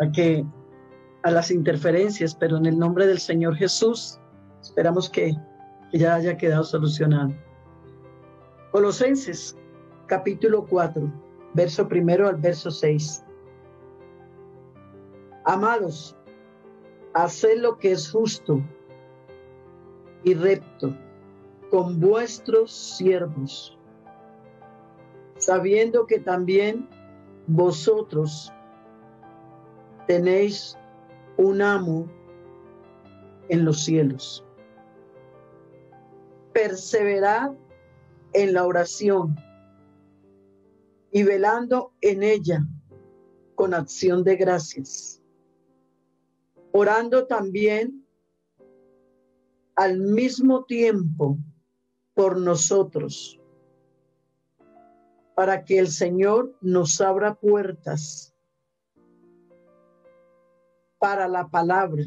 a que a las interferencias, pero en el nombre del Señor Jesús esperamos que, ya haya quedado solucionado. Colosenses capítulo 4, verso primero al verso 6. Amados, haced lo que es justo y recto con vuestros siervos, sabiendo que también vosotros tenéis un amo en los cielos. Perseverad en la oración y velando en ella con acción de gracias, orando también al mismo tiempo por nosotros, para que el Señor nos abra puertas para la palabra,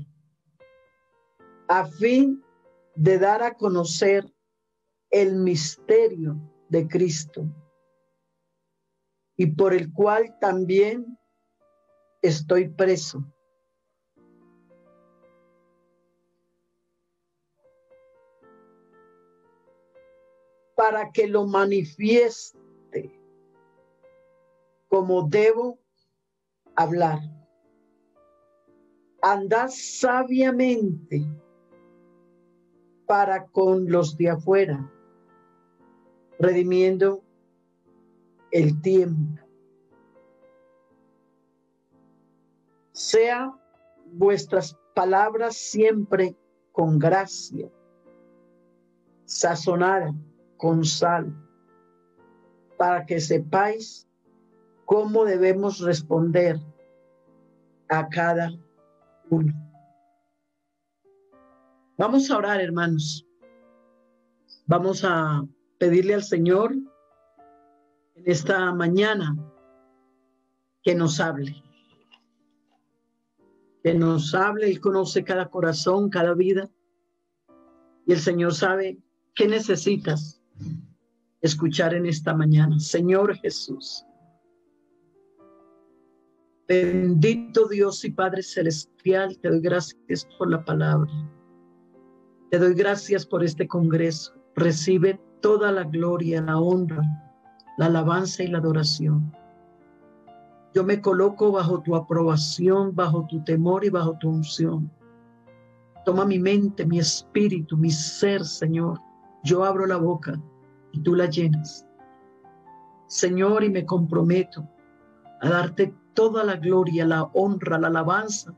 a fin de dar a conocer el misterio de Cristo, y por el cual también estoy preso. para que lo manifieste como debo hablar andad sabiamente para con los de afuera, redimiendo el tiempo. Sea vuestras palabras siempre con gracia, sazonada con sal, para que sepáis cómo debemos responder a cada Vamos a orar, hermanos. Vamos a pedirle al Señor en esta mañana que nos hable. Que nos hable, Él conoce cada corazón, cada vida. Y el Señor sabe qué necesitas escuchar en esta mañana. Señor Jesús. Bendito Dios y Padre Celestial, te doy gracias por la palabra. Te doy gracias por este congreso. Recibe toda la gloria, la honra, la alabanza y la adoración. Yo me coloco bajo tu aprobación, bajo tu temor y bajo tu unción. Toma mi mente, mi espíritu, mi ser, Señor. Yo abro la boca y tú la llenas. Señor, y me comprometo a darte toda la gloria, la honra, la alabanza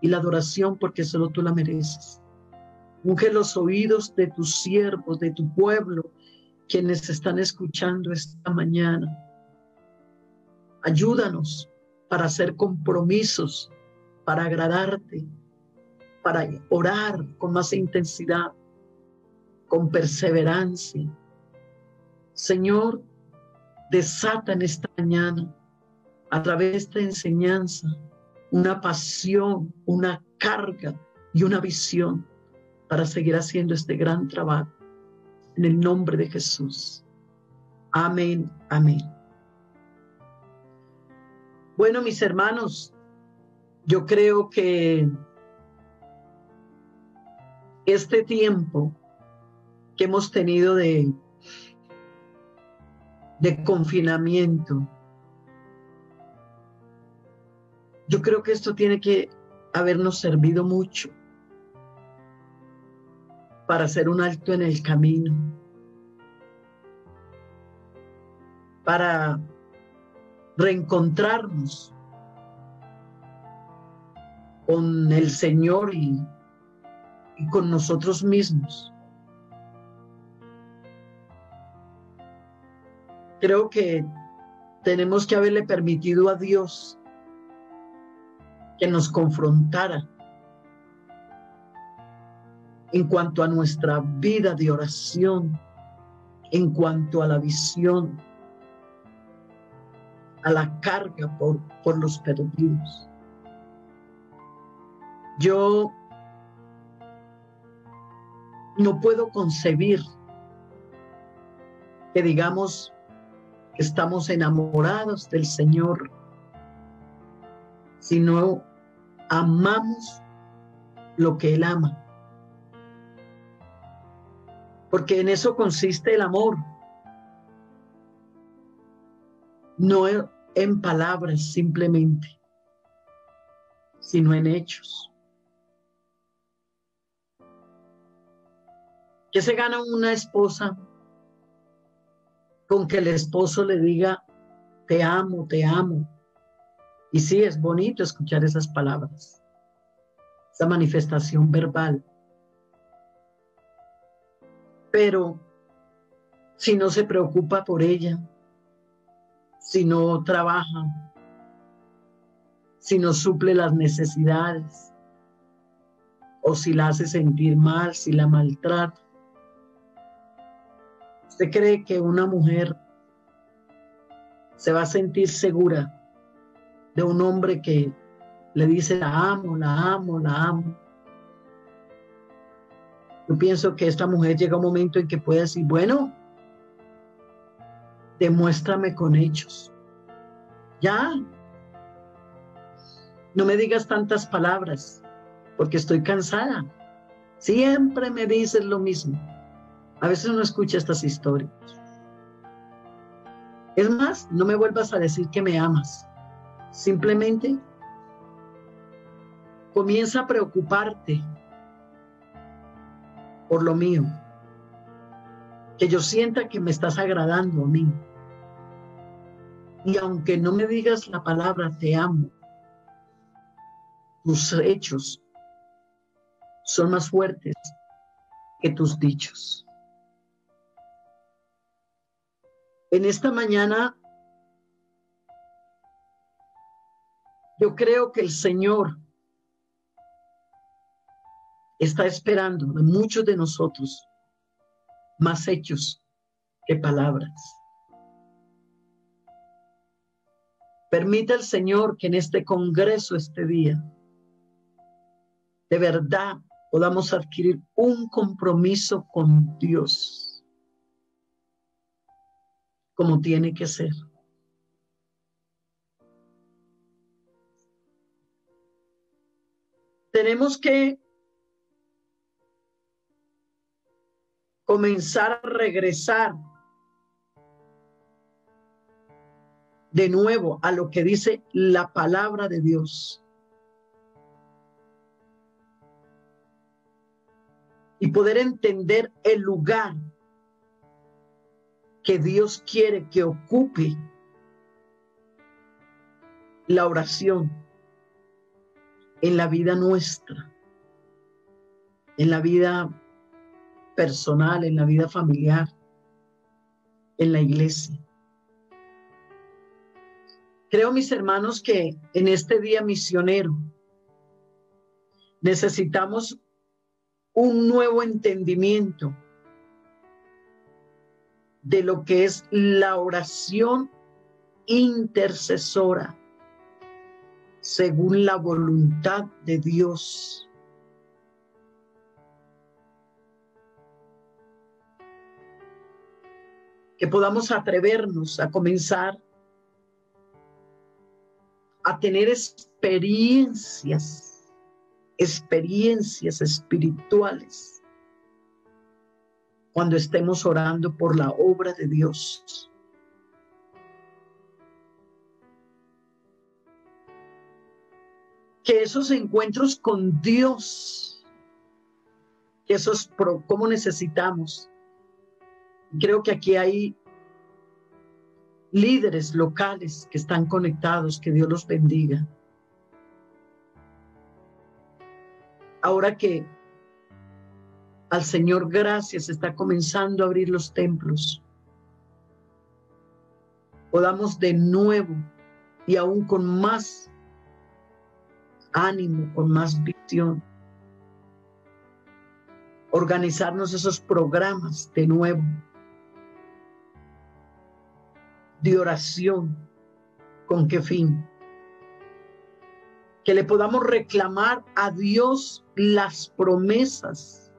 y la adoración porque solo tú la mereces. Unge los oídos de tus siervos, de tu pueblo, quienes están escuchando esta mañana. Ayúdanos para hacer compromisos, para agradarte, para orar con más intensidad, con perseverancia. Señor, desata en esta mañana a través de esta enseñanza una pasión, una carga y una visión para seguir haciendo este gran trabajo. En el nombre de Jesús. Amén, amén. Bueno, mis hermanos, yo creo que este tiempo que hemos tenido de, de confinamiento, Yo creo que esto tiene que habernos servido mucho para hacer un alto en el camino, para reencontrarnos con el Señor y, con nosotros mismos. Creo que tenemos que haberle permitido a Dios que nos confrontara en cuanto a nuestra vida de oración, en cuanto a la visión, a la carga por, por los perdidos. Yo no puedo concebir que digamos que estamos enamorados del Señor, sino amamos lo que Él ama. Porque en eso consiste el amor. No en palabras simplemente, sino en hechos. ¿Qué se gana una esposa con que el esposo le diga, te amo, te amo? Y sí, es bonito escuchar esas palabras, esa manifestación verbal. Pero si no se preocupa por ella, si no trabaja, si no suple las necesidades, o si la hace sentir mal, si la maltrata. ¿Usted cree que una mujer se va a sentir segura un hombre que le dice la amo, la amo, la amo? Yo pienso que esta mujer llega un momento en que puede decir, bueno, demuéstrame con hechos. Ya. No me digas tantas palabras, porque estoy cansada. Siempre me dices lo mismo. A veces uno escucha estas historias. Es más, no me vuelvas a decir que me amas. Simplemente comienza a preocuparte por lo mío. Que yo sienta que me estás agradando a mí. Y aunque no me digas la palabra te amo, tus hechos son más fuertes que tus dichos. En esta mañana yo creo que el Señor está esperando de muchos de nosotros más hechos que palabras. Permite el Señor que en este congreso este día de verdad podamos adquirir un compromiso con Dios como tiene que ser. Tenemos que comenzar a regresar de nuevo a lo que dice la palabra de Dios. Y poder entender el lugar que Dios quiere que ocupe la oración en la vida nuestra, en la vida personal, en la vida familiar, en la iglesia. Creo, mis hermanos, que en este día misionero necesitamos un nuevo entendimiento de lo que es la oración intercesora según la voluntad de Dios. Que podamos atrevernos a comenzar a tener experiencias, experiencias espirituales cuando estemos orando por la obra de Dios. Que esos encuentros con Dios, que esos, ¿cómo necesitamos? Creo que aquí hay líderes locales que están conectados, que Dios los bendiga. Ahora que al Señor gracias está comenzando a abrir los templos, podamos de nuevo y aún con más ánimo, con más visión, organizarnos esos programas de nuevo de oración. ¿Con qué fin? Que le podamos reclamar a Dios las promesas.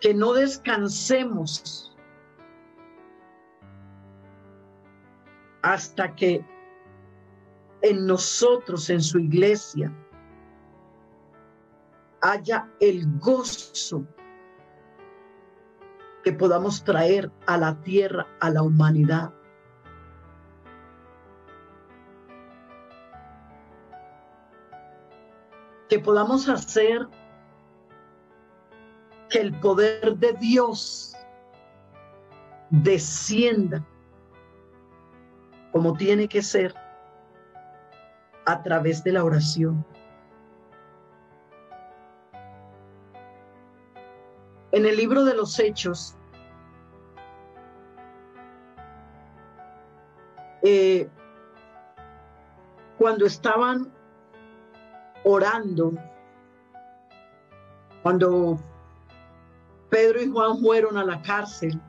Que no descansemos hasta que en nosotros, en su iglesia, haya el gozo que podamos traer a la tierra, a la humanidad. Que podamos hacer que el poder de Dios descienda como tiene que ser a través de la oración. En el libro de los Hechos, eh, cuando estaban orando, cuando Pedro y Juan fueron a la cárcel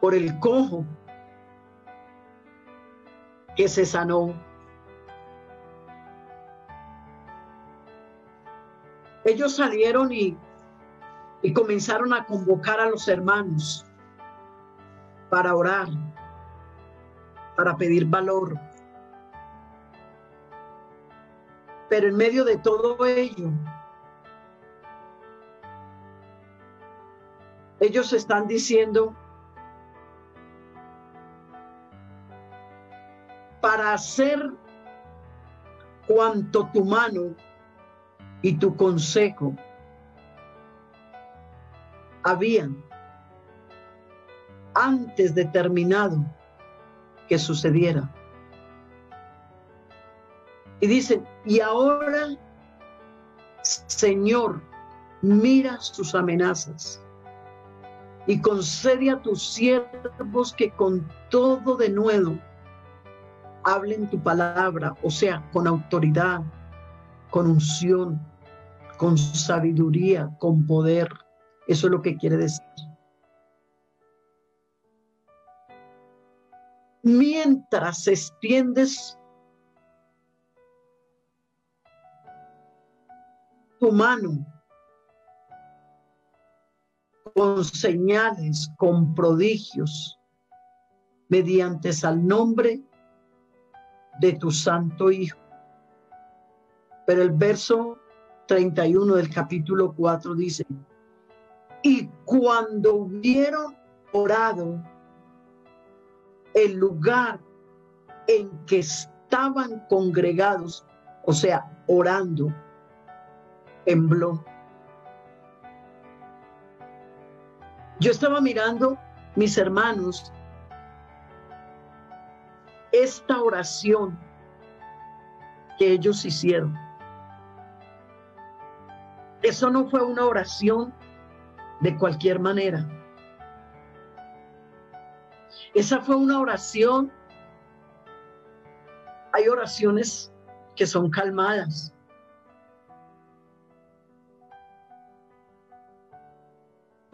por, el cojo que se sanó. Ellos salieron y, y comenzaron a convocar a los hermanos para orar, para pedir valor. Pero en medio de todo ello, ellos están diciendo, para hacer cuanto tu mano y tu consejo habían antes determinado que sucediera. Y dicen, y ahora, Señor, mira sus amenazas y concede a tus siervos que con todo de nuevo hablen tu palabra, o sea, con autoridad, con unción, con sabiduría, con poder. Eso es lo que quiere decir. Mientras extiendes tu mano con señales, con prodigios, mediante al nombre de tu santo Hijo. Pero el verso 31 del capítulo 4 dice, y cuando hubieron orado, el lugar en que estaban congregados, o sea, orando, tembló. Yo estaba mirando, mis hermanos, esta oración que ellos hicieron. Eso no fue una oración de cualquier manera. Esa fue una oración. Hay oraciones que son calmadas.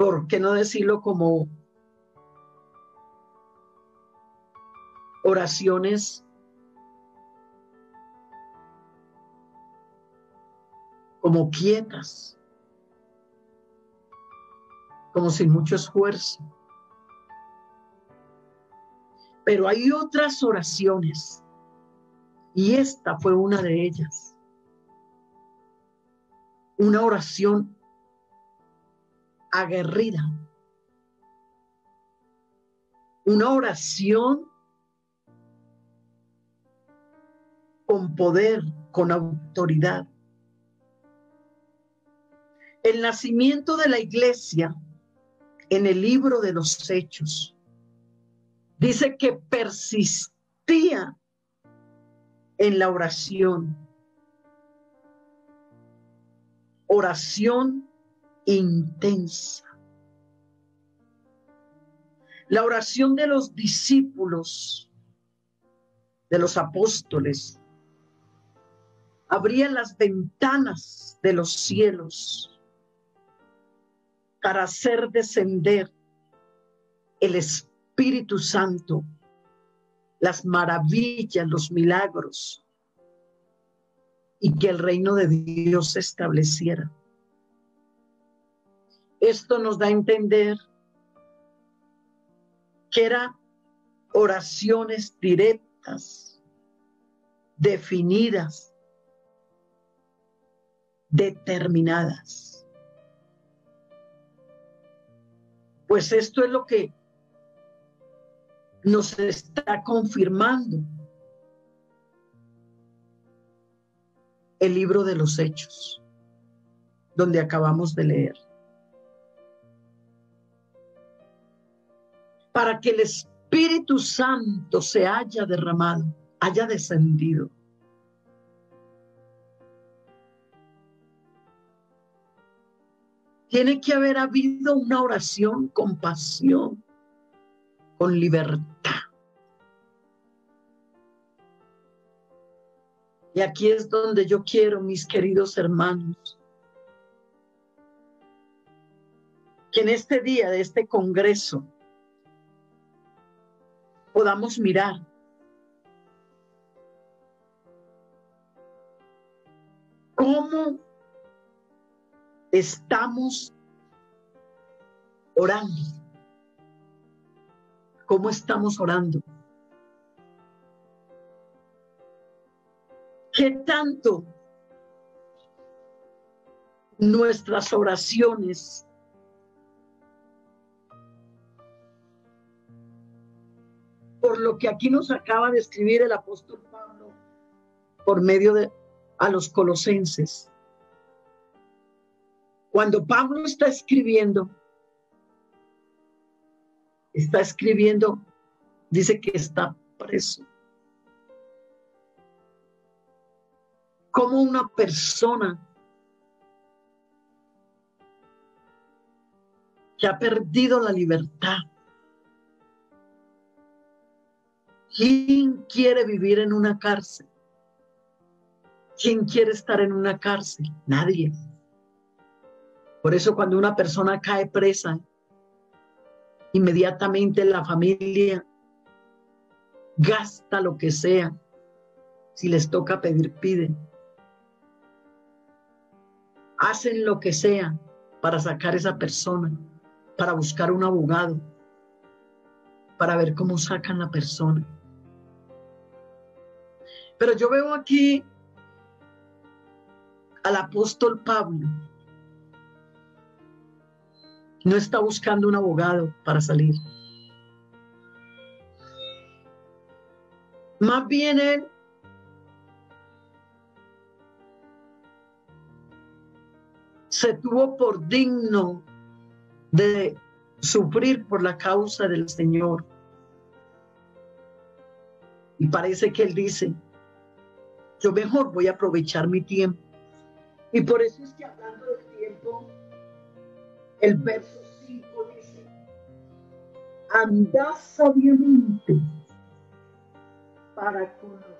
¿Por qué no decirlo como oraciones como quietas, como sin mucho esfuerzo? Pero hay otras oraciones y esta fue una de ellas. Una oración aguerrida. Una oración con poder, con autoridad. El nacimiento de la iglesia en el libro de los hechos dice que persistía en la oración. Oración intensa. La oración de los discípulos, de los apóstoles, abría las ventanas de los cielos para hacer descender el Espíritu Santo, las maravillas, los milagros, y que el reino de Dios se estableciera. Esto nos da a entender que eran oraciones directas, definidas, determinadas. Pues esto es lo que nos está confirmando el libro de los hechos, donde acabamos de leer. Para que el Espíritu Santo se haya derramado, haya descendido. Tiene que haber habido una oración con pasión, con libertad. Y aquí es donde yo quiero, mis queridos hermanos, que en este día de este Congreso podamos mirar cómo estamos orando. ¿Cómo estamos orando? ¿Qué tanto nuestras oraciones lo que aquí nos acaba de escribir el apóstol Pablo por medio de a los colosenses. Cuando Pablo está escribiendo, está escribiendo, dice que está preso. Como una persona que ha perdido la libertad ¿Quién quiere vivir en una cárcel? ¿Quién quiere estar en una cárcel? Nadie. Por eso cuando una persona cae presa, inmediatamente la familia gasta lo que sea. Si les toca pedir, piden. Hacen lo que sea para sacar a esa persona, para buscar un abogado, para ver cómo sacan la persona. Pero yo veo aquí al apóstol Pablo. No está buscando un abogado para salir. Más bien él se tuvo por digno de sufrir por la causa del Señor. Y parece que él dice, yo mejor voy a aprovechar mi tiempo. Y por eso es que hablando del tiempo, el verso 5 dice, anda sabiamente para con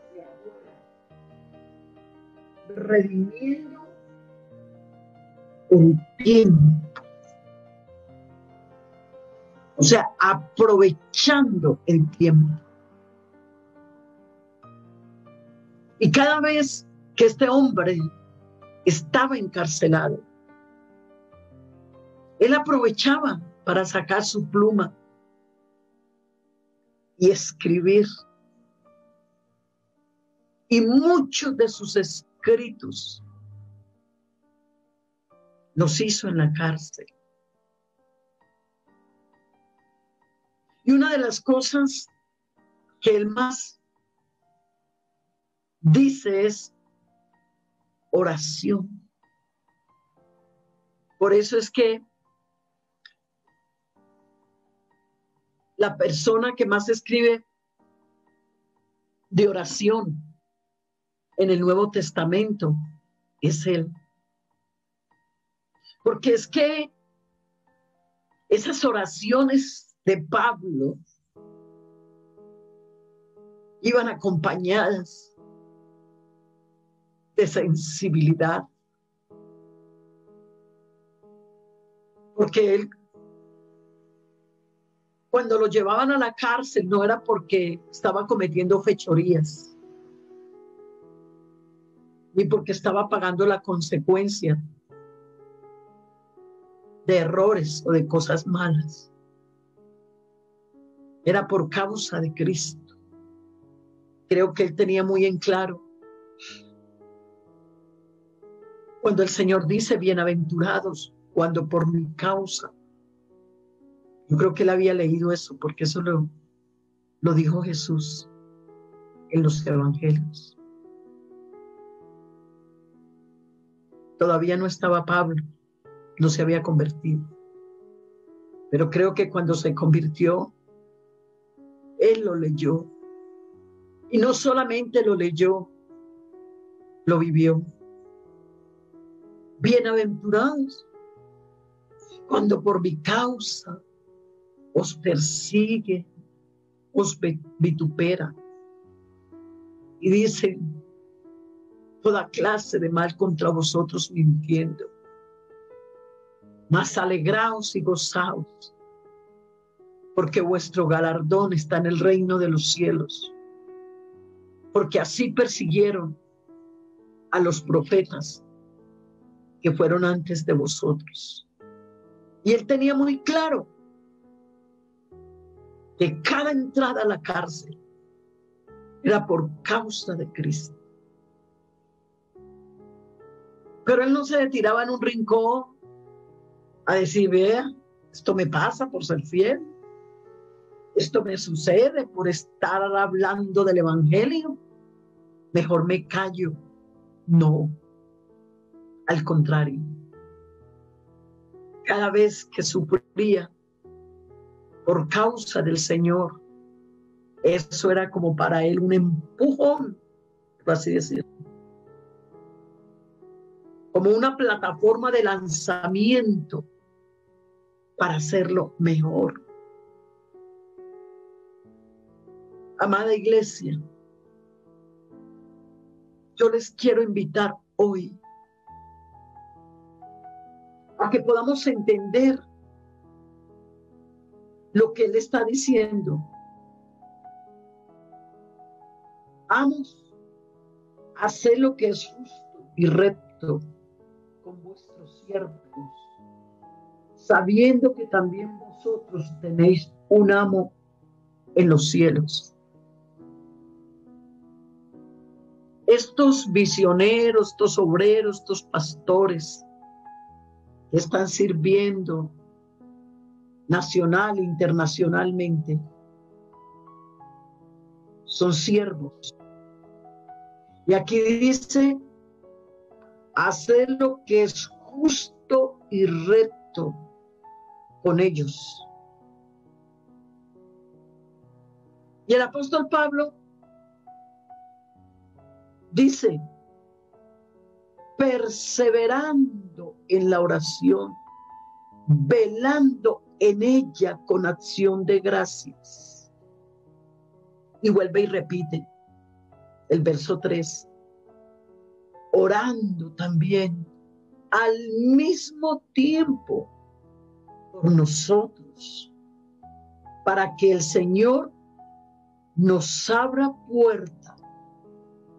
redimiendo el tiempo. O sea, aprovechando el tiempo. Y cada vez que este hombre estaba encarcelado, él aprovechaba para sacar su pluma y escribir. Y muchos de sus escritos los hizo en la cárcel. Y una de las cosas que él más dice es oración. Por eso es que la persona que más escribe de oración en el Nuevo Testamento es él. Porque es que esas oraciones de Pablo iban acompañadas de sensibilidad. Porque él, cuando lo llevaban a la cárcel, no era porque estaba cometiendo fechorías, ni porque estaba pagando la consecuencia de errores o de cosas malas. era por causa de Cristo. Creo que él tenía muy en claro cuando el Señor dice, bienaventurados, cuando por mi causa. Yo creo que él había leído eso, porque eso lo, lo dijo Jesús en los evangelios. Todavía no estaba Pablo, no se había convertido. Pero creo que cuando se convirtió, él lo leyó. Y no solamente lo leyó, lo vivió. Bienaventurados cuando por mi causa os persigue, os vitupera. Y dicen toda clase de mal contra vosotros mintiendo. Mas alegraos y gozaos, porque vuestro galardón está en el reino de los cielos. Porque así persiguieron a los profetas que fueron antes de vosotros. Y él tenía muy claro que cada entrada a la cárcel era por causa de Cristo. Pero él no se tiraba en un rincón a decir, vea, esto me pasa por ser fiel. Esto me sucede por estar hablando del Evangelio. Mejor me callo. No. Al contrario. Cada vez que sufría por causa del Señor, eso era como para él un empujón, por así decirlo. Como una plataforma de lanzamiento para hacerlo mejor. Amada iglesia, yo les quiero invitar hoy que podamos entender lo que Él está diciendo. Vamos a hacer lo que es justo y recto con vuestros siervos, sabiendo que también vosotros tenéis un amo en los cielos. Estos visioneros, estos obreros, estos pastores están sirviendo nacional e internacionalmente, son siervos. Y aquí dice, hacer lo que es justo y recto con ellos. Y el apóstol Pablo dice, perseverando en la oración, velando en ella con acción de gracias. Y vuelve y repite el verso 3, orando también al mismo tiempo por nosotros, para que el Señor nos abra puerta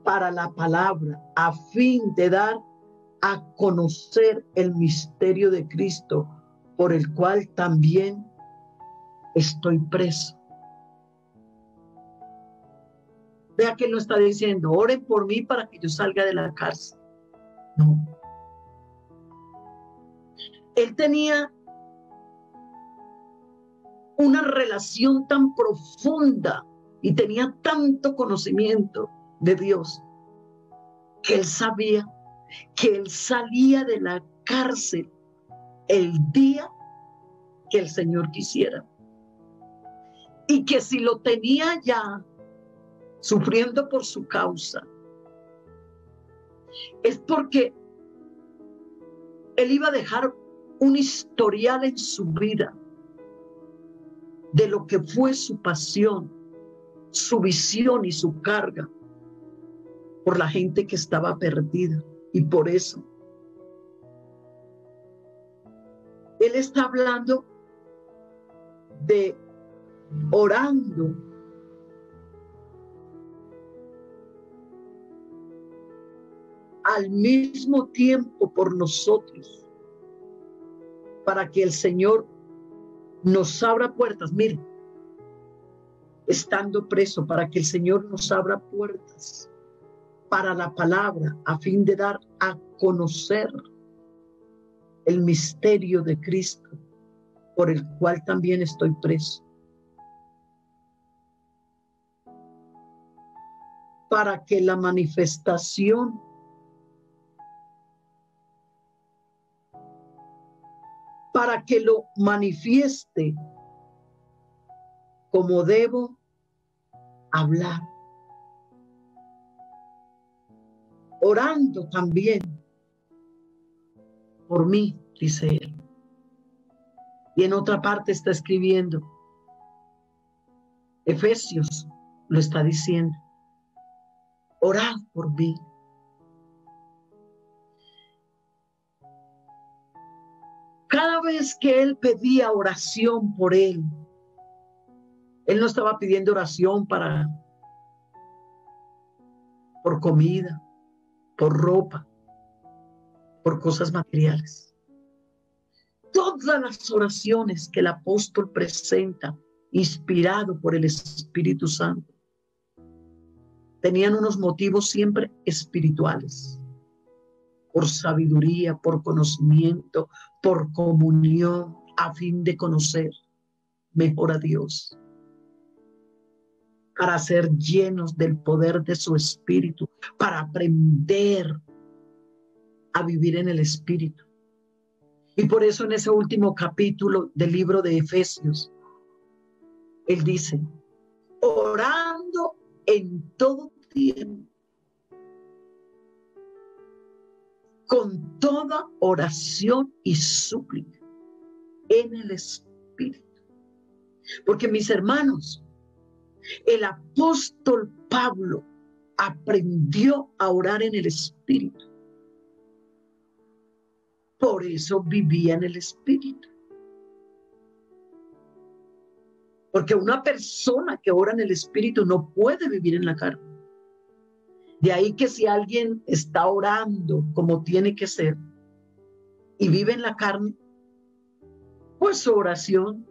para la palabra a fin de dar a conocer el misterio de Cristo, por el cual también estoy preso. Vea que no está diciendo, oren por mí para que yo salga de la cárcel. No. Él tenía una relación tan profunda y tenía tanto conocimiento de Dios que él sabía que él salía de la cárcel el día que el Señor quisiera. Y que si lo tenía ya sufriendo por su causa, es porque él iba a dejar un historial en su vida de lo que fue su pasión, su visión y su carga por la gente que estaba perdida. Y por eso Él está hablando de orando al mismo tiempo por nosotros para que el Señor nos abra puertas. Miren, estando preso para que el Señor nos abra puertas para la palabra a fin de dar a conocer el misterio de Cristo por el cual también estoy preso. Para que la manifestación para que lo manifieste como debo hablar. Orando también por mí, dice él. Y en otra parte está escribiendo, Efesios lo está diciendo, orad por mí. Cada vez que él pedía oración por él, él no estaba pidiendo oración para por comida, por ropa, por cosas materiales. Todas las oraciones que el apóstol presenta, inspirado por el Espíritu Santo, tenían unos motivos siempre espirituales, por sabiduría, por conocimiento, por comunión, a fin de conocer mejor a Dios para ser llenos del poder de su espíritu, para aprender a vivir en el espíritu. Y por eso en ese último capítulo del libro de Efesios, él dice, orando en todo tiempo, con toda oración y súplica en el espíritu. Porque mis hermanos, el apóstol Pablo aprendió a orar en el Espíritu. Por eso vivía en el Espíritu. Porque una persona que ora en el Espíritu no puede vivir en la carne. De ahí que si alguien está orando como tiene que ser y vive en la carne, pues su oración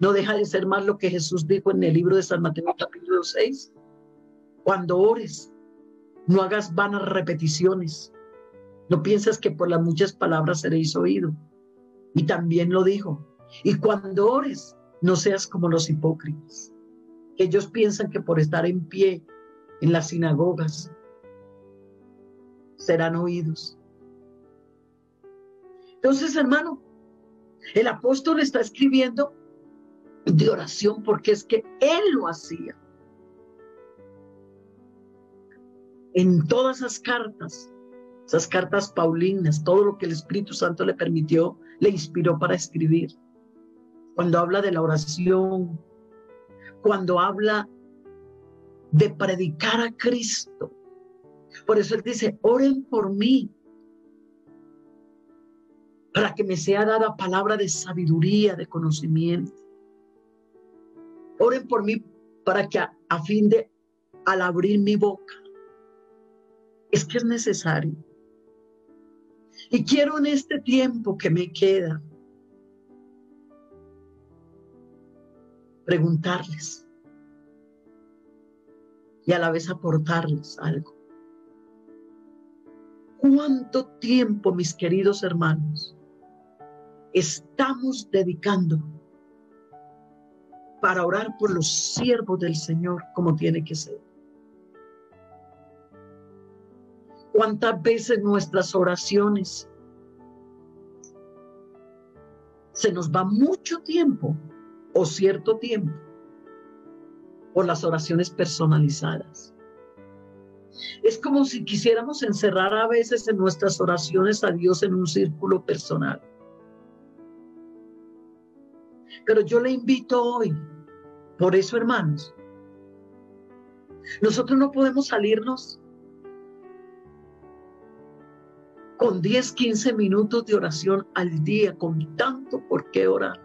no deja de ser más lo que Jesús dijo en el libro de San Mateo capítulo 6. Cuando ores, no hagas vanas repeticiones. No piensas que por las muchas palabras seréis oído. Y también lo dijo. Y cuando ores, no seas como los hipócritas. Ellos piensan que por estar en pie en las sinagogas serán oídos. Entonces, hermano, el apóstol está escribiendo de oración porque es que Él lo hacía. En todas esas cartas, esas cartas paulinas, todo lo que el Espíritu Santo le permitió, le inspiró para escribir. Cuando habla de la oración, cuando habla de predicar a Cristo. Por eso él dice, oren por mí, para que me sea dada palabra de sabiduría, de conocimiento. Oren por mí para que a, fin de, al abrir mi boca, es que es necesario. Y quiero en este tiempo que me queda preguntarles y a la vez aportarles algo. ¿Cuánto tiempo, mis queridos hermanos, estamos dedicando para orar por los siervos del Señor como tiene que ser. ¿Cuántas veces nuestras oraciones se nos va mucho tiempo o cierto tiempo por las oraciones personalizadas? Es como si quisiéramos encerrar a veces en nuestras oraciones a Dios en un círculo personal. Pero yo le invito hoy, por eso hermanos, nosotros no podemos salirnos con 10, 15 minutos de oración al día, con tanto por qué orar.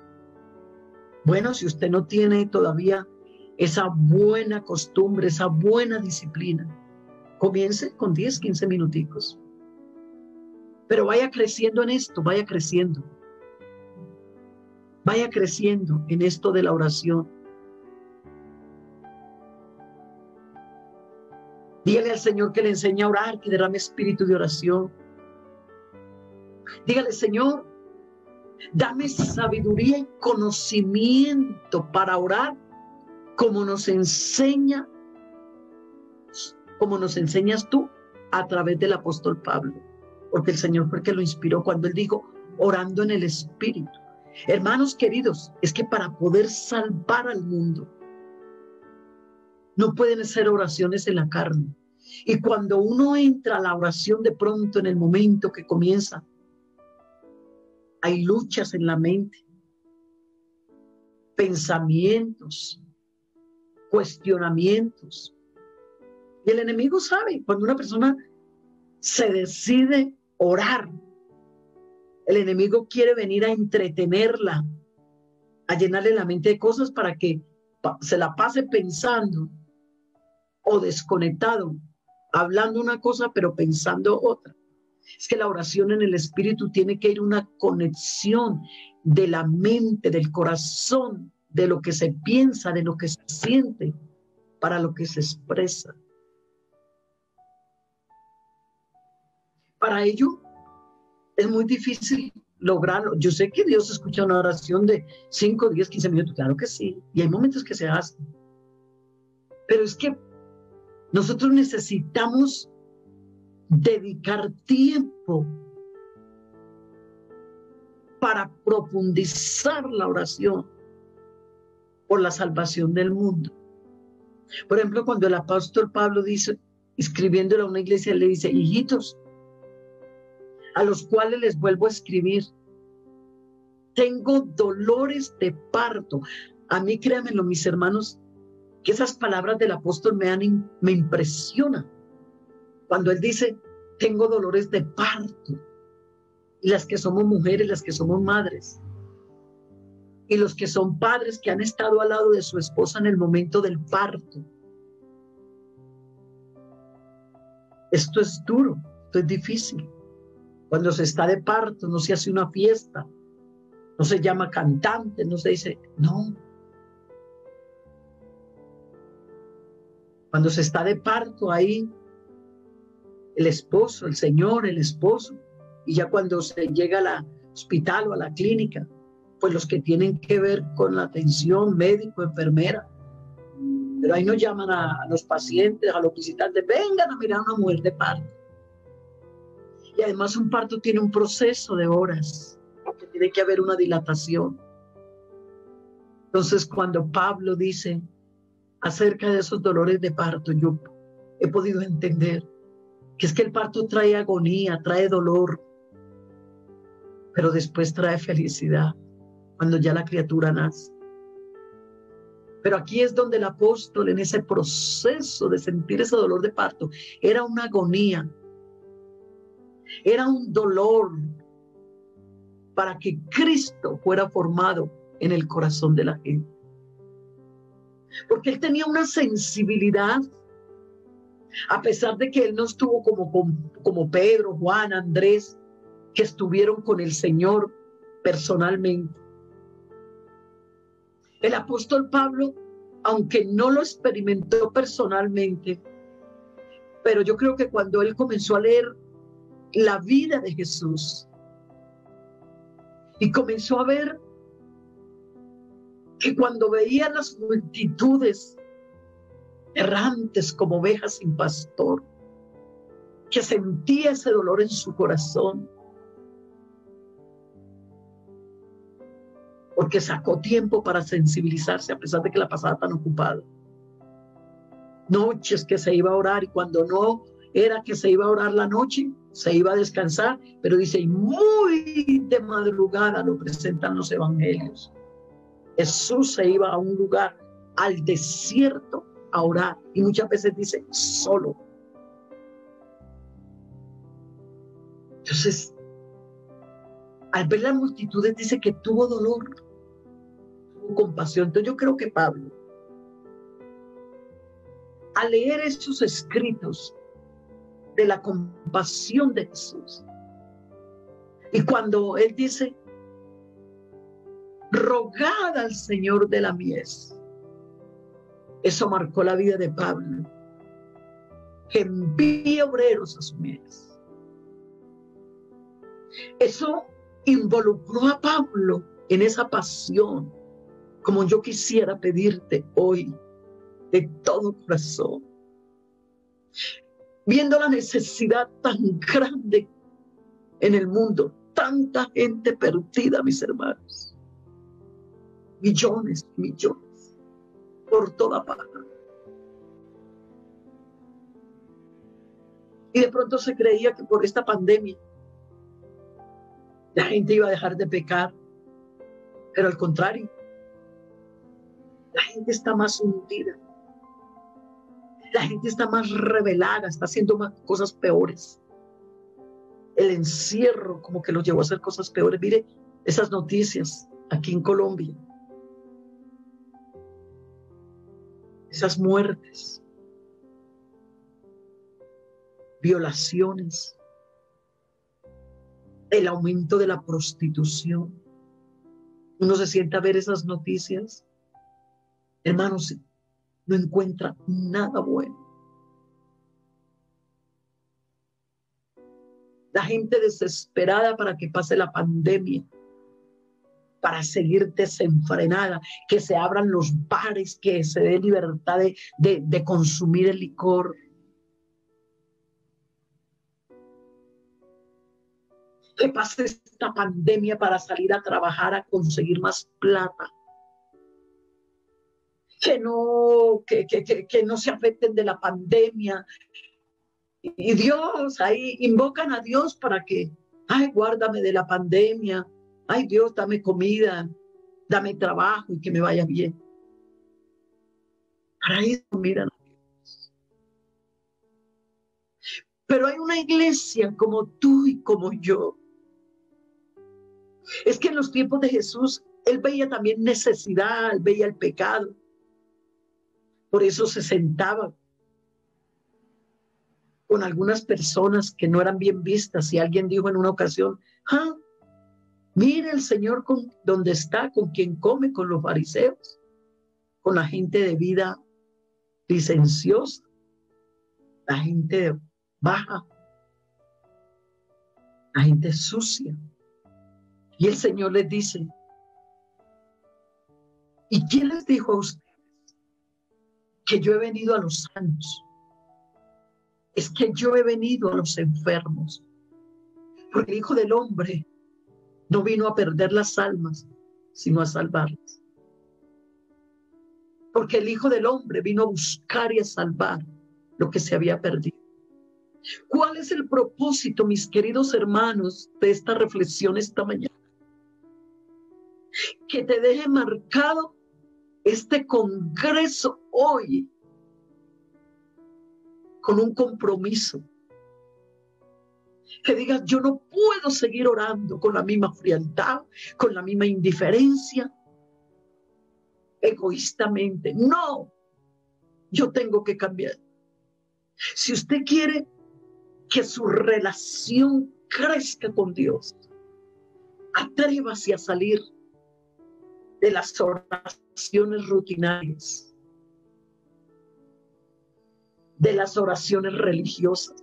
Bueno, si usted no tiene todavía esa buena costumbre, esa buena disciplina, comience con 10, 15 minuticos. Pero vaya creciendo en esto, vaya creciendo vaya creciendo en esto de la oración. Dígale al Señor que le enseñe a orar, que derrame espíritu de oración. Dígale, Señor, dame sabiduría y conocimiento para orar como nos enseña, como nos enseñas tú a través del apóstol Pablo. Porque el Señor fue el que lo inspiró cuando él dijo, orando en el espíritu. Hermanos queridos, es que para poder salvar al mundo, no pueden ser oraciones en la carne. Y cuando uno entra a la oración de pronto en el momento que comienza, hay luchas en la mente, pensamientos, cuestionamientos. Y el enemigo sabe, cuando una persona se decide orar, el enemigo quiere venir a entretenerla, a llenarle la mente de cosas para que se la pase pensando o desconectado, hablando una cosa pero pensando otra. Es que la oración en el espíritu tiene que ir una conexión de la mente, del corazón, de lo que se piensa, de lo que se siente, para lo que se expresa. Para ello es muy difícil lograrlo. Yo sé que Dios escucha una oración de 5, 10, 15 minutos, claro que sí, y hay momentos que se hacen. Pero es que nosotros necesitamos dedicar tiempo para profundizar la oración por la salvación del mundo. Por ejemplo, cuando el apóstol Pablo dice, escribiéndole a una iglesia, le dice, hijitos, a los cuales les vuelvo a escribir, tengo dolores de parto. A mí, créanmelo, mis hermanos, que esas palabras del apóstol me, han, me impresionan. Cuando él dice, tengo dolores de parto. Y las que somos mujeres, las que somos madres. Y los que son padres que han estado al lado de su esposa en el momento del parto. Esto es duro, esto es difícil. Cuando se está de parto no se hace una fiesta, no se llama cantante, no se dice, no, Cuando se está de parto ahí, el esposo, el señor, el esposo, y ya cuando se llega al hospital o a la clínica, pues los que tienen que ver con la atención médico, enfermera, pero ahí no llaman a, los pacientes, a los visitantes, vengan a mirar a una mujer de parto. Y además un parto tiene un proceso de horas, tiene que haber una dilatación. Entonces cuando Pablo dice, acerca de esos dolores de parto, yo he podido entender que es que el parto trae agonía, trae dolor, pero después trae felicidad cuando ya la criatura nace. Pero aquí es donde el apóstol en ese proceso de sentir ese dolor de parto era una agonía, era un dolor para que Cristo fuera formado en el corazón de la gente porque él tenía una sensibilidad, a pesar de que él no estuvo como, como, Pedro, Juan, Andrés, que estuvieron con el Señor personalmente. El apóstol Pablo, aunque no lo experimentó personalmente, pero yo creo que cuando él comenzó a leer la vida de Jesús y comenzó a ver que cuando veía las multitudes errantes como ovejas sin pastor, que sentía ese dolor en su corazón, porque sacó tiempo para sensibilizarse a pesar de que la pasaba tan ocupada. Noches que se iba a orar y cuando no era que se iba a orar la noche, se iba a descansar, pero dice, y muy de madrugada lo presentan los evangelios. Jesús se iba a un lugar, al desierto, a orar. Y muchas veces dice, solo. Entonces, al ver las multitudes dice que tuvo dolor, tuvo compasión. Entonces yo creo que Pablo, al leer esos escritos de la compasión de Jesús, y cuando él dice, rogad al Señor de la mies. Eso marcó la vida de Pablo. que envíe obreros a su mies. Eso involucró a Pablo en esa pasión, como yo quisiera pedirte hoy de todo corazón. Viendo la necesidad tan grande en el mundo, tanta gente perdida, mis hermanos. Millones, millones, por toda parte. Y de pronto se creía que por esta pandemia la gente iba a dejar de pecar, pero al contrario, la gente está más hundida. La gente está más revelada, está haciendo más cosas peores. El encierro como que los llevó a hacer cosas peores. Mire esas noticias aquí en Colombia. Esas muertes violaciones, el aumento de la prostitución. Uno se sienta a ver esas noticias, hermanos, no encuentra nada bueno. La gente desesperada para que pase la pandemia, para seguir desenfrenada, que se abran los bares, que se dé libertad de, de consumir el licor, que pase esta pandemia para salir a trabajar, a conseguir más plata. Que no, que, que, no se afecten de la pandemia. Y Dios, ahí invocan a Dios para que, ay, guárdame de la pandemia. Ay, Dios, dame comida, dame trabajo y que me vaya bien. Para eso miran a Dios. Pero hay una iglesia como tú y como yo es que en los tiempos de Jesús, él veía también necesidad, veía el pecado. Por eso se sentaba con algunas personas que no eran bien vistas y alguien dijo en una ocasión, ah, mire el Señor con donde está, con quien come, con los fariseos, con la gente de vida licenciosa, la gente baja, la gente sucia. Y el Señor les dice, ¿y quién les dijo a ustedes que yo he venido a los sanos? Es que yo he venido a los enfermos. Porque el Hijo del Hombre no vino a perder las almas, sino a salvarlas. Porque el Hijo del Hombre vino a buscar y a salvar lo que se había perdido. ¿Cuál es el propósito, mis queridos hermanos, de esta reflexión esta mañana? que te deje marcado este congreso hoy con un compromiso. Que digas, yo no puedo seguir orando con la misma frialdad, con la misma indiferencia, egoístamente. No, yo tengo que cambiar. Si usted quiere que su relación crezca con Dios, atrévase a salir de las oraciones rutinarias, de las oraciones religiosas,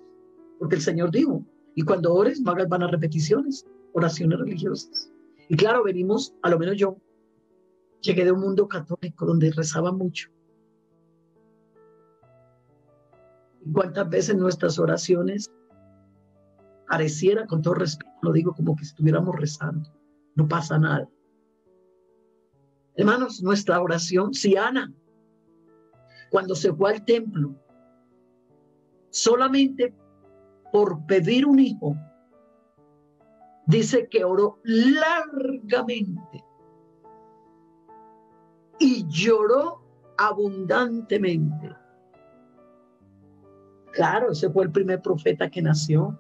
porque el Señor dijo, y cuando ores, no hagas vanas repeticiones, oraciones religiosas. Y claro, venimos, a lo menos yo, llegué de un mundo católico donde rezaba mucho. ¿Y cuántas veces nuestras oraciones pareciera, con todo respeto, lo digo como que estuviéramos rezando, no pasa nada. Hermanos, nuestra oración, si Ana, cuando se fue al templo, solamente por pedir un hijo, dice que oró largamente y lloró abundantemente. Claro, ese fue el primer profeta que nació.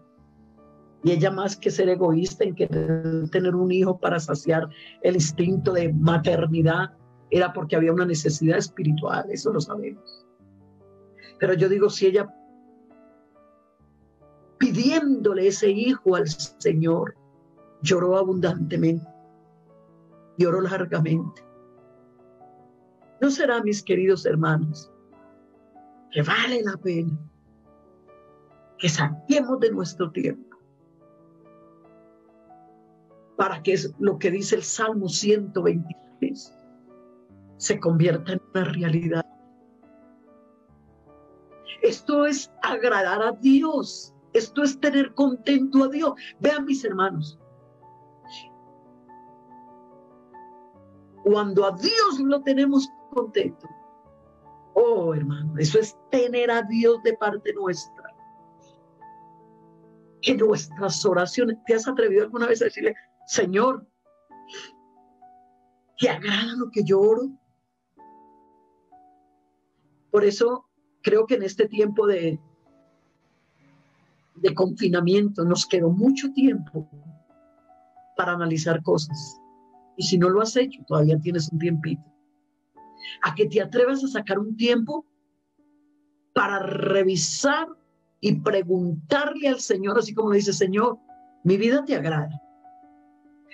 Y ella más que ser egoísta en querer tener un hijo para saciar el instinto de maternidad, era porque había una necesidad espiritual, eso lo sabemos. Pero yo digo, si ella pidiéndole ese hijo al Señor, lloró abundantemente, lloró largamente. ¿No será, mis queridos hermanos, que vale la pena que saquemos de nuestro tiempo para que es lo que dice el Salmo 123 se convierta en una realidad. Esto es agradar a Dios. Esto es tener contento a Dios. Vean mis hermanos. Cuando a Dios lo tenemos contento. Oh, hermano, eso es tener a Dios de parte nuestra. Que nuestras oraciones, ¿te has atrevido alguna vez a decirle, Señor, que agrada lo que yo oro? Por eso creo que en este tiempo de, de confinamiento nos quedó mucho tiempo para analizar cosas. Y si no lo has hecho, todavía tienes un tiempito. A que te atrevas a sacar un tiempo para revisar y preguntarle al Señor, así como dice, Señor, mi vida te agrada.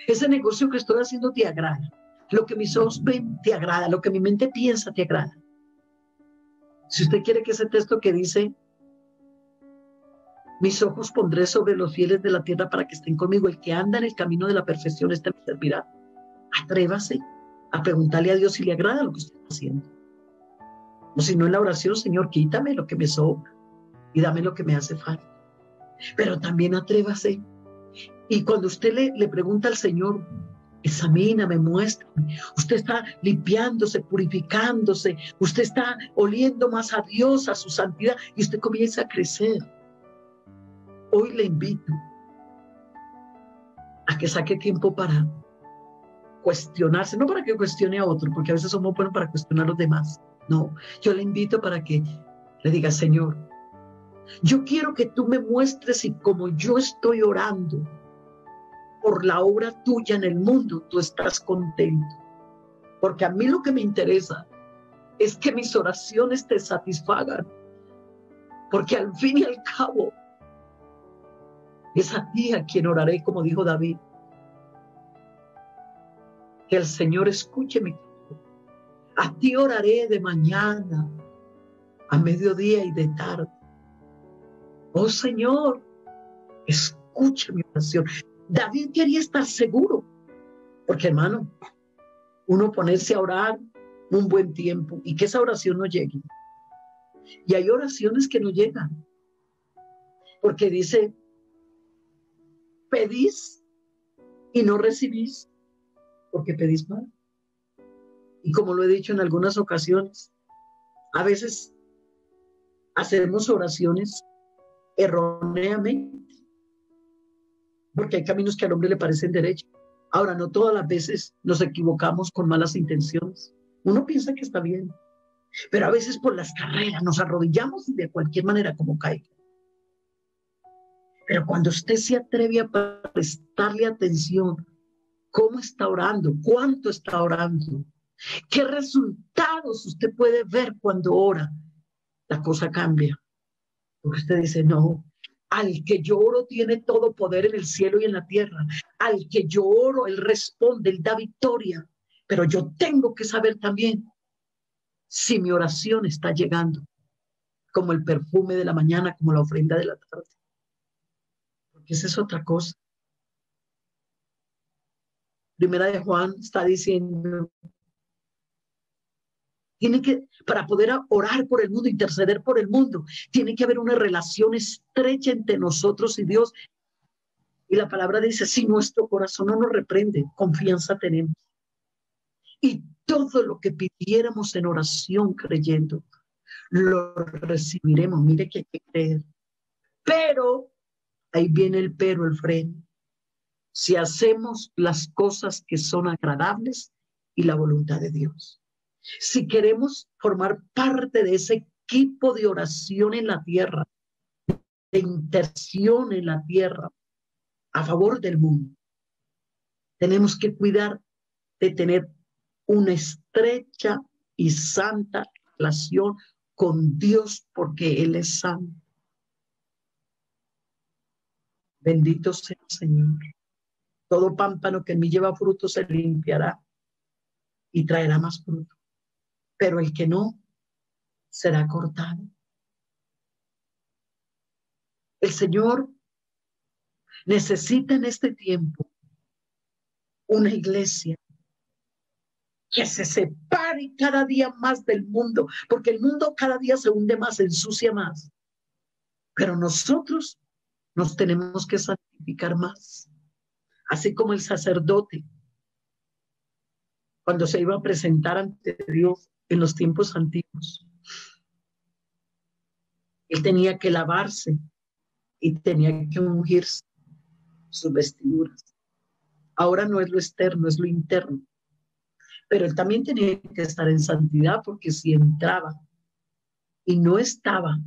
Ese negocio que estoy haciendo te agrada. Lo que mis ojos ven te agrada. Lo que mi mente piensa te agrada. Si usted quiere que ese texto que dice, mis ojos pondré sobre los fieles de la tierra para que estén conmigo, el que anda en el camino de la perfección, este me servirá. Atrévase a preguntarle a Dios si le agrada lo que está haciendo. O si no en la oración, Señor, quítame lo que me sobra y dame lo que me hace falta. Pero también atrévase. Y cuando usted le, le pregunta al Señor, Examíname, muéstrame. Usted está limpiándose, purificándose. Usted está oliendo más a Dios, a su santidad, y usted comienza a crecer. Hoy le invito a que saque tiempo para cuestionarse, no para que cuestione a otro, porque a veces somos buenos para cuestionar a los demás. No, yo le invito para que le diga, Señor, yo quiero que tú me muestres y como yo estoy orando, por la obra tuya en el mundo, tú estás contento. Porque a mí lo que me interesa es que mis oraciones te satisfagan. Porque al fin y al cabo, es a ti a quien oraré, como dijo David. Que el Señor escuche mi A ti oraré de mañana, a mediodía y de tarde. Oh Señor, escucha mi oración. David quería estar seguro, porque hermano, uno ponerse a orar un buen tiempo y que esa oración no llegue. Y hay oraciones que no llegan, porque dice, pedís y no recibís, porque pedís mal. Y como lo he dicho en algunas ocasiones, a veces hacemos oraciones erróneamente porque hay caminos que al hombre le parecen derechos. Ahora, no todas las veces nos equivocamos con malas intenciones. Uno piensa que está bien, pero a veces por las carreras nos arrodillamos de cualquier manera como caiga. Pero cuando usted se atreve a prestarle atención, cómo está orando, cuánto está orando, qué resultados usted puede ver cuando ora, la cosa cambia. Porque usted dice, no, al que lloro tiene todo poder en el cielo y en la tierra. Al que lloro, él responde, él da victoria. Pero yo tengo que saber también si mi oración está llegando, como el perfume de la mañana, como la ofrenda de la tarde. Porque esa es otra cosa. Primera de Juan está diciendo, tiene que, para poder orar por el mundo, interceder por el mundo, tiene que haber una relación estrecha entre nosotros y Dios. Y la palabra dice, si nuestro corazón no nos reprende, confianza tenemos. Y todo lo que pidiéramos en oración creyendo, lo recibiremos. Mire que hay que creer. Pero, ahí viene el pero, el freno. Si hacemos las cosas que son agradables y la voluntad de Dios. Si queremos formar parte de ese equipo de oración en la tierra, de intercesión en la tierra a favor del mundo, tenemos que cuidar de tener una estrecha y santa relación con Dios porque Él es santo. Bendito sea el Señor. Todo pámpano que en mí lleva fruto se limpiará y traerá más fruto pero el que no será cortado. El Señor necesita en este tiempo una iglesia que se separe cada día más del mundo, porque el mundo cada día se hunde más, se ensucia más. Pero nosotros nos tenemos que santificar más, así como el sacerdote, cuando se iba a presentar ante Dios en los tiempos antiguos. Él tenía que lavarse y tenía que ungirse sus vestiduras. Ahora no es lo externo, es lo interno. Pero él también tenía que estar en santidad porque si entraba y no estaba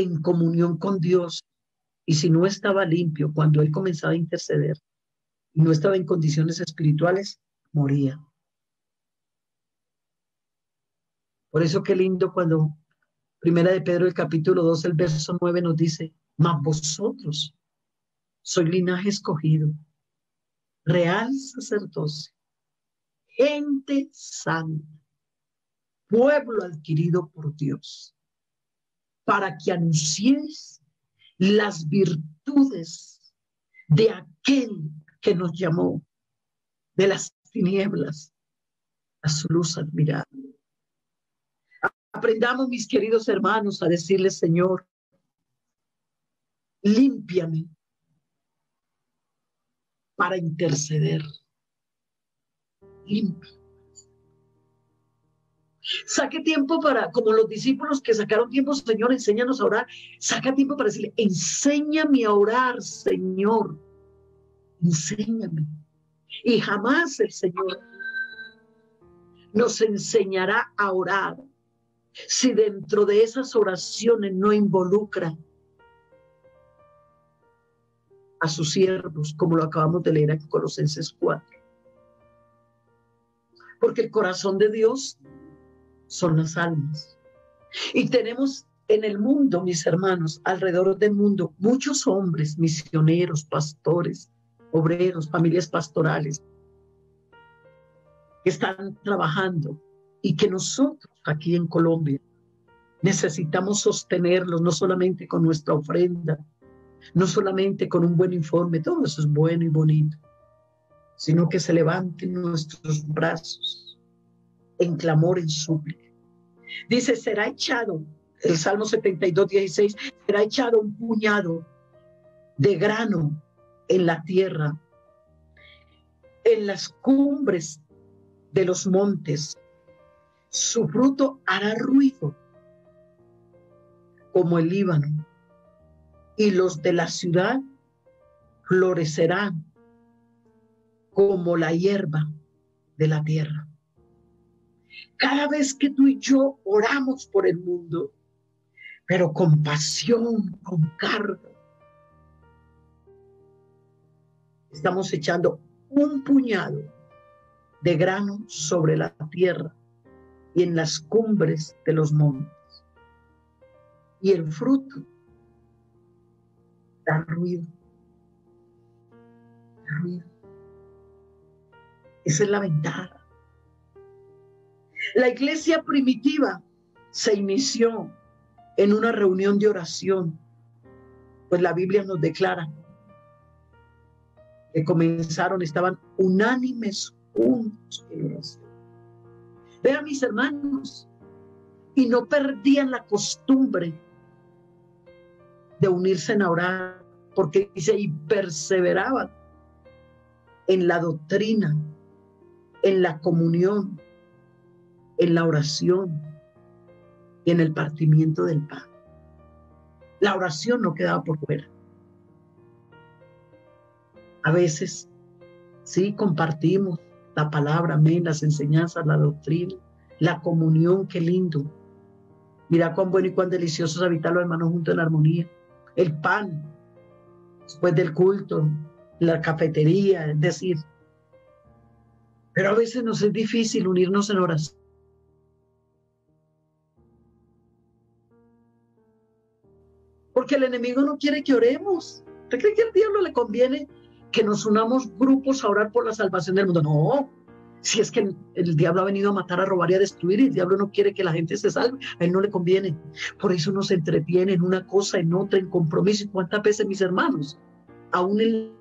en comunión con Dios y si no estaba limpio cuando él comenzaba a interceder y no estaba en condiciones espirituales, moría. Por eso qué lindo cuando Primera de Pedro, el capítulo 2, el verso 9 nos dice, mas vosotros soy linaje escogido, real sacerdocio, gente santa, pueblo adquirido por Dios, para que anunciéis las virtudes de aquel que nos llamó de las tinieblas a su luz admirable. Aprendamos, mis queridos hermanos, a decirle, Señor, límpiame para interceder. Limpia. Saque tiempo para, como los discípulos que sacaron tiempo, Señor, enséñanos a orar. Saca tiempo para decirle, enséñame a orar, Señor. Enséñame. Y jamás el Señor nos enseñará a orar si dentro de esas oraciones no involucra a sus siervos, como lo acabamos de leer en Colosenses 4. Porque el corazón de Dios son las almas. Y tenemos en el mundo, mis hermanos, alrededor del mundo, muchos hombres, misioneros, pastores, obreros, familias pastorales, que están trabajando y que nosotros aquí en Colombia necesitamos sostenerlos no solamente con nuestra ofrenda, no solamente con un buen informe, todo eso es bueno y bonito, sino que se levanten nuestros brazos en clamor, en súplica. Dice, será echado, el Salmo 72, 16, será echado un puñado de grano en la tierra, en las cumbres de los montes su fruto hará ruido como el Líbano, y los de la ciudad florecerán como la hierba de la tierra. Cada vez que tú y yo oramos por el mundo, pero con pasión, con carga, estamos echando un puñado de grano sobre la tierra y en las cumbres de los montes. Y el fruto da ruido. Da ruido. Esa es la ventaja. La iglesia primitiva se inició en una reunión de oración, pues la Biblia nos declara que comenzaron, estaban unánimes juntos en oración. Vean mis hermanos, y no perdían la costumbre de unirse en orar, porque dice, y perseveraban en la doctrina, en la comunión, en la oración y en el partimiento del pan. La oración no quedaba por fuera. A veces, sí, compartimos, la palabra, amén, las enseñanzas, la doctrina, la comunión, qué lindo. Mira cuán bueno y cuán delicioso es habitar los hermanos juntos en armonía. El pan, después del culto, la cafetería, es decir. Pero a veces nos es difícil unirnos en oración. Porque el enemigo no quiere que oremos. ¿Usted cree que al diablo le conviene que nos unamos grupos a orar por la salvación del mundo. No, Si es que el, diablo ha venido a matar, a robar y a destruir, y el diablo no quiere que la gente se salve, a él no le conviene. Por eso nos entretiene en una cosa, en otra, en compromiso. ¿Y cuántas veces, mis hermanos? Aún en,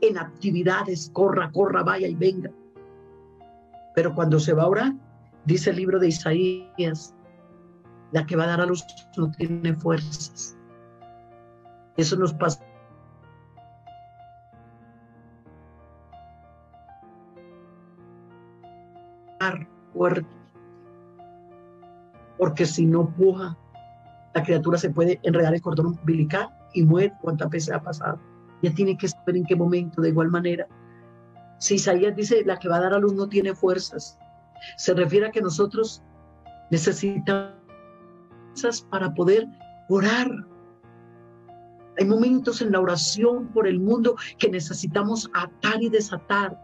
en actividades, corra, corra, vaya y venga. Pero cuando se va a orar, dice el libro de Isaías, la que va a dar a luz no tiene fuerzas. Eso nos pasa fuerte. Porque si no puja, la criatura se puede enredar el cordón umbilical y muere. ¿Cuántas veces ha pasado? Ya tiene que saber en qué momento. De igual manera, si Isaías dice la que va a dar a luz no tiene fuerzas, se refiere a que nosotros necesitamos para poder orar. Hay momentos en la oración por el mundo que necesitamos atar y desatar.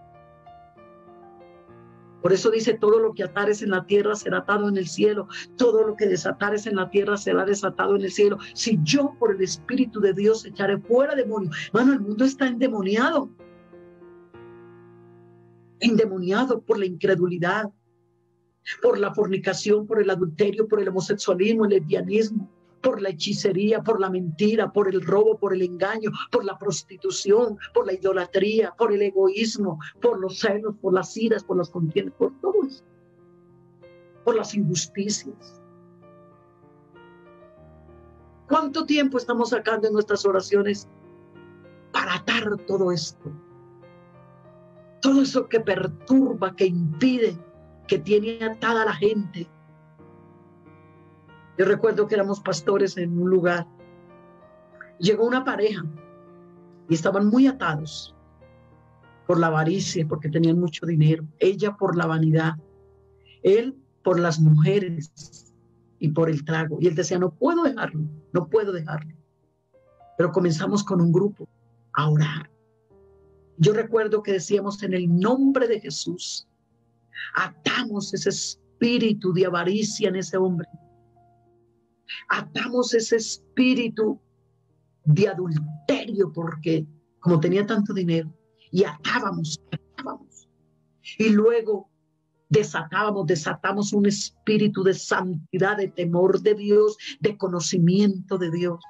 Por eso dice, todo lo que atares en la tierra será atado en el cielo, todo lo que desatares en la tierra será desatado en el cielo. Si yo por el Espíritu de Dios echaré fuera demonios, hermano, el mundo está endemoniado, endemoniado por la incredulidad, por la fornicación, por el adulterio, por el homosexualismo, el lesbianismo, por la hechicería, por la mentira, por el robo, por el engaño, por la prostitución, por la idolatría, por el egoísmo, por los celos, por las iras, por las contiendas, por todo eso, por las injusticias. ¿Cuánto tiempo estamos sacando en nuestras oraciones para atar todo esto? Todo eso que perturba, que impide, que tiene atada a la gente, yo recuerdo que éramos pastores en un lugar. Llegó una pareja y estaban muy atados por la avaricia, porque tenían mucho dinero. Ella por la vanidad, él por las mujeres y por el trago. Y él decía, no puedo dejarlo, no puedo dejarlo. Pero comenzamos con un grupo a orar. Yo recuerdo que decíamos en el nombre de Jesús, atamos ese espíritu de avaricia en ese hombre atamos ese espíritu de adulterio porque como tenía tanto dinero y atábamos, atábamos. Y luego desatábamos, desatamos un espíritu de santidad, de temor de Dios, de conocimiento de Dios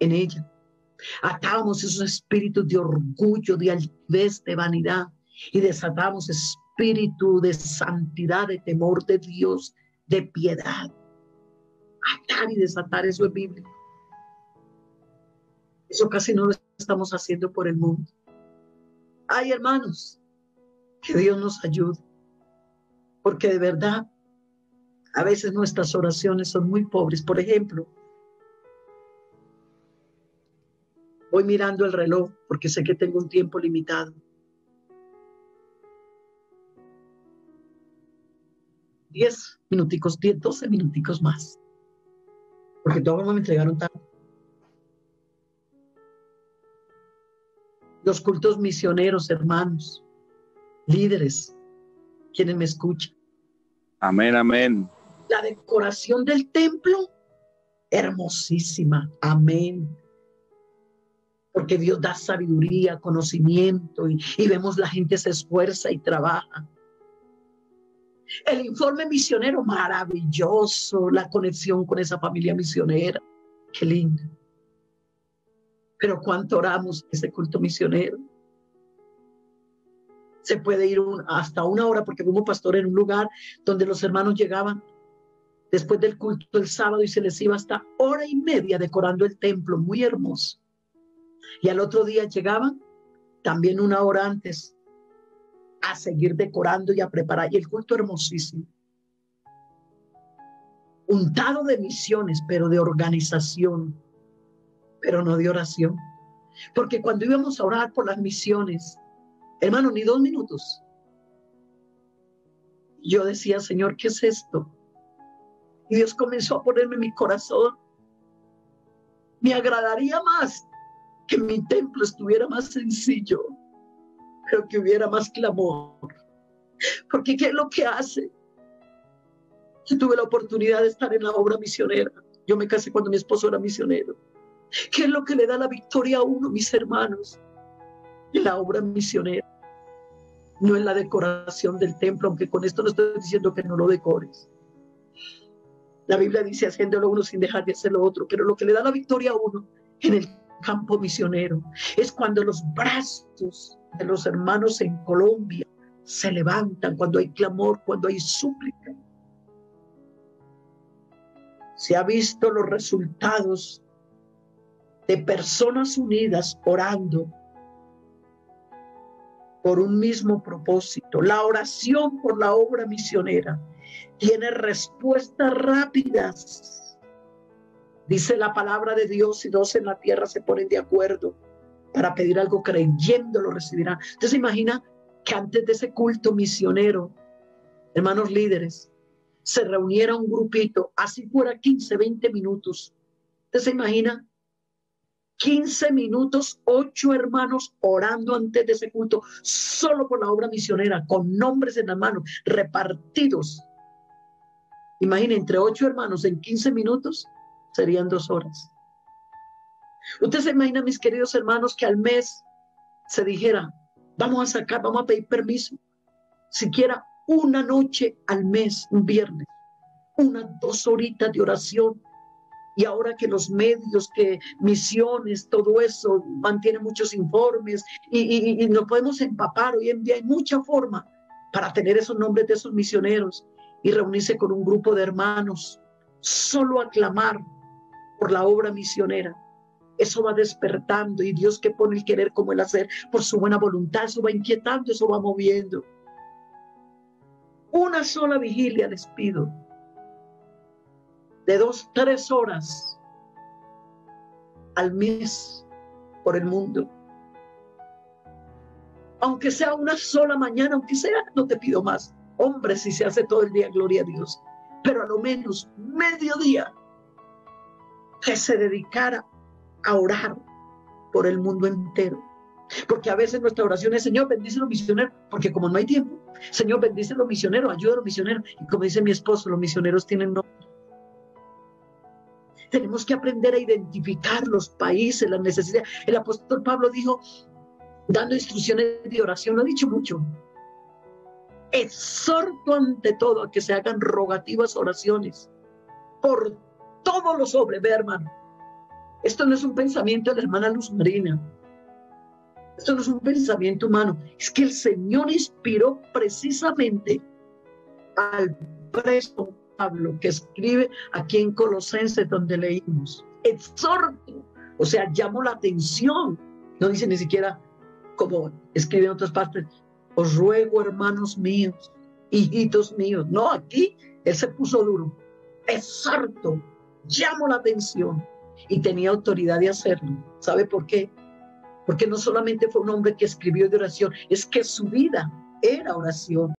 en ella. Atábamos esos espíritus de orgullo, de altivez, de vanidad y desatamos espíritu de santidad, de temor de Dios, de piedad atar y desatar, eso es bíblico. Eso casi no lo estamos haciendo por el mundo. Ay, hermanos, que Dios nos ayude, porque de verdad, a veces nuestras oraciones son muy pobres. Por ejemplo, voy mirando el reloj porque sé que tengo un tiempo limitado. Diez minuticos, diez, doce minuticos más porque todos me entregaron tanto. Los cultos misioneros, hermanos, líderes, quienes me escuchan. Amén, amén. La decoración del templo, hermosísima. Amén. Porque Dios da sabiduría, conocimiento y, y vemos la gente se esfuerza y trabaja. El informe misionero, maravilloso, la conexión con esa familia misionera. Qué lindo. Pero cuánto oramos ese culto misionero. Se puede ir hasta una hora porque fuimos pastor en un lugar donde los hermanos llegaban después del culto el sábado y se les iba hasta hora y media decorando el templo, muy hermoso. Y al otro día llegaban también una hora antes a seguir decorando y a preparar. Y el culto hermosísimo. Untado de misiones, pero de organización, pero no de oración. Porque cuando íbamos a orar por las misiones, hermano, ni dos minutos. Yo decía, Señor, ¿qué es esto? Y Dios comenzó a ponerme en mi corazón. Me agradaría más que mi templo estuviera más sencillo pero que hubiera más clamor. Porque ¿qué es lo que hace? Yo tuve la oportunidad de estar en la obra misionera. Yo me casé cuando mi esposo era misionero. ¿Qué es lo que le da la victoria a uno, mis hermanos? En la obra misionera. no en la decoración del templo, aunque con esto no estoy diciendo que no lo decores. La Biblia dice haciéndolo uno sin dejar de hacer lo otro, pero lo que le da la victoria a uno en el campo misionero es cuando los brazos de los hermanos en Colombia se levantan, cuando hay clamor, cuando hay súplica. Se ha visto los resultados de personas unidas orando por un mismo propósito. La oración por la obra misionera tiene respuestas rápidas. Dice la palabra de Dios, y dos en la tierra se ponen de acuerdo para pedir algo creyendo lo recibirán. Entonces imagina que antes de ese culto misionero, hermanos líderes, se reuniera un grupito, así fuera 15, 20 minutos. ¿Usted se imagina 15 minutos, ocho hermanos orando antes de ese culto, solo por la obra misionera, con nombres en la mano, repartidos. Imaginen, entre ocho hermanos en 15 minutos serían dos horas. Usted se imagina, mis queridos hermanos, que al mes se dijera, vamos a sacar, vamos a pedir permiso, siquiera una noche al mes, un viernes, unas dos horitas de oración. Y ahora que los medios, que misiones, todo eso mantiene muchos informes y, y, nos podemos empapar, hoy en día hay mucha forma para tener esos nombres de esos misioneros y reunirse con un grupo de hermanos, solo aclamar por la obra misionera. Eso va despertando y Dios que pone el querer como el hacer por su buena voluntad, eso va inquietando, eso va moviendo. Una sola vigilia les pido de dos, tres horas al mes por el mundo. Aunque sea una sola mañana, aunque sea, no te pido más. Hombre, si se hace todo el día, gloria a Dios. Pero a lo menos mediodía que se dedicara a orar por el mundo entero. Porque a veces nuestra oración es, Señor, bendice a los misioneros, porque como no hay tiempo, Señor, bendice a los misioneros, ayuda a los misioneros. Y como dice mi esposo, los misioneros tienen nombre. Tenemos que aprender a identificar los países, las necesidades. El apóstol Pablo dijo, dando instrucciones de oración, lo ha dicho mucho. Exhorto ante todo a que se hagan rogativas oraciones por todos los hombres. Ve, hermano, esto no es un pensamiento de la hermana Luz Marina. Esto no es un pensamiento humano. Es que el Señor inspiró precisamente al preso Pablo, que escribe aquí en Colosenses, donde leímos. Exhorto, o sea, llamo la atención. No dice ni siquiera como escribe en otras partes, os ruego, hermanos míos, hijitos míos. No, aquí él se puso duro. Exhorto, llamo la atención. Y tenía autoridad de hacerlo. ¿Sabe por qué? Porque no solamente fue un hombre que escribió de oración, es que su vida era oración.